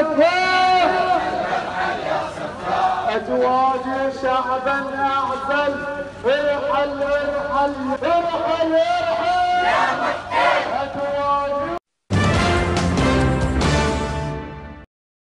صفاء أزواج شعبا أعزل. ارحل ارحل ارحل ارحل.